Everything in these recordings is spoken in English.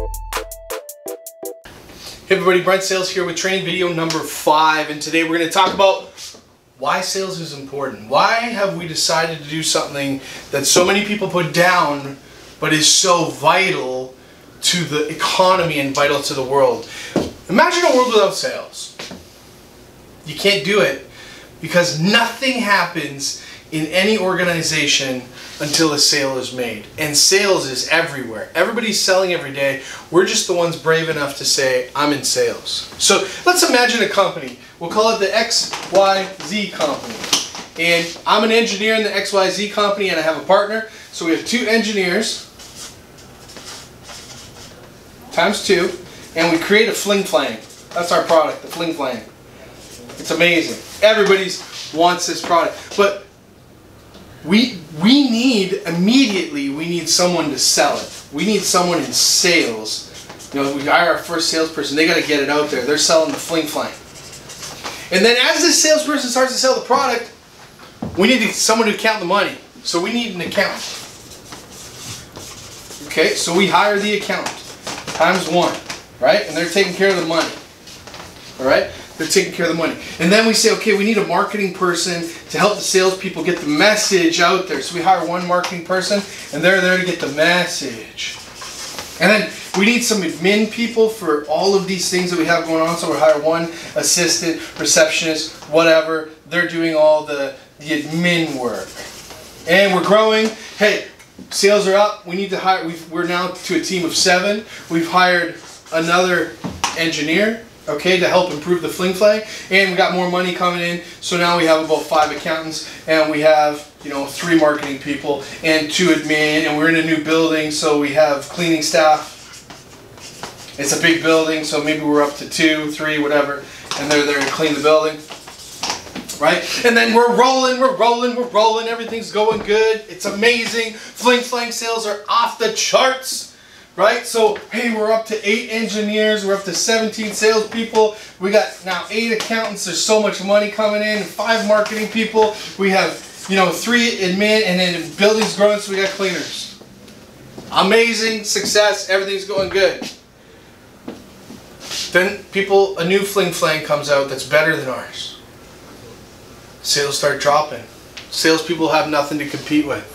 Hey everybody, Brent Sales here with training video number five, and today we're going to talk about why sales is important. Why have we decided to do something that so many people put down, but is so vital to the economy and vital to the world? Imagine a world without sales. You can't do it because nothing happens in any organization until a sale is made. And sales is everywhere. Everybody's selling every day. We're just the ones brave enough to say, I'm in sales. So let's imagine a company. We'll call it the XYZ company. And I'm an engineer in the XYZ company and I have a partner. So we have two engineers times two and we create a fling flang. That's our product, the fling flang. It's amazing. Everybody wants this product. But we we need immediately we need someone to sell it. We need someone in sales. You know, we hire our first salesperson. They got to get it out there. They're selling the fling flang. And then as this salesperson starts to sell the product, we need someone to count the money. So we need an accountant. Okay, so we hire the accountant times one, right? And they're taking care of the money. All right? They're taking care of the money. And then we say, okay, we need a marketing person to help the salespeople get the message out there. So we hire one marketing person, and they're there to get the message. And then we need some admin people for all of these things that we have going on. So we hire one assistant, receptionist, whatever. They're doing all the, the admin work. And we're growing. Hey, sales are up. We need to hire, we are now to a team of seven. We've hired another engineer okay, to help improve the fling flang. And we got more money coming in, so now we have about five accountants, and we have, you know, three marketing people, and two admin, and we're in a new building, so we have cleaning staff. It's a big building, so maybe we're up to two, three, whatever, and they're there to clean the building. Right? And then we're rolling, we're rolling, we're rolling, everything's going good. It's amazing. Fling Flang sales are off the charts right? So, hey, we're up to eight engineers, we're up to 17 salespeople, we got now eight accountants, there's so much money coming in, five marketing people, we have, you know, three admin, and then building's growing, so we got cleaners. Amazing success, everything's going good. Then people, a new fling flang comes out that's better than ours. Sales start dropping. Salespeople have nothing to compete with.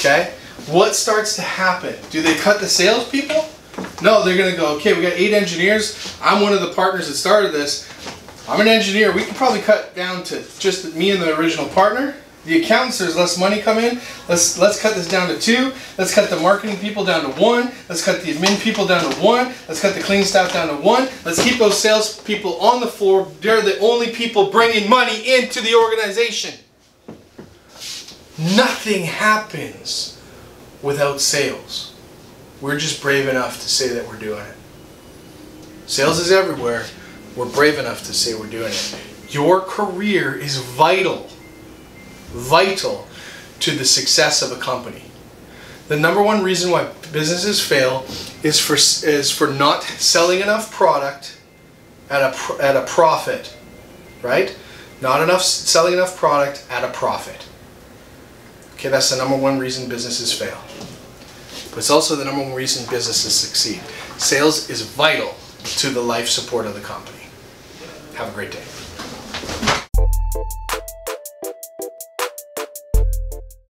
Okay? What starts to happen? Do they cut the salespeople? No, they're going to go, okay, we got eight engineers. I'm one of the partners that started this. I'm an engineer. We can probably cut down to just me and the original partner. The accountants, there's less money come in. Let's let's cut this down to two. Let's cut the marketing people down to one. Let's cut the admin people down to one. Let's cut the cleaning staff down to one. Let's keep those sales people on the floor. They're the only people bringing money into the organization. Nothing happens without sales. We're just brave enough to say that we're doing it. Sales is everywhere. We're brave enough to say we're doing it. Your career is vital, vital to the success of a company. The number one reason why businesses fail is for is for not selling enough product at a at a profit, right? Not enough selling enough product at a profit. Okay, that's the number one reason businesses fail. But it's also the number one reason businesses succeed. Sales is vital to the life support of the company. Have a great day.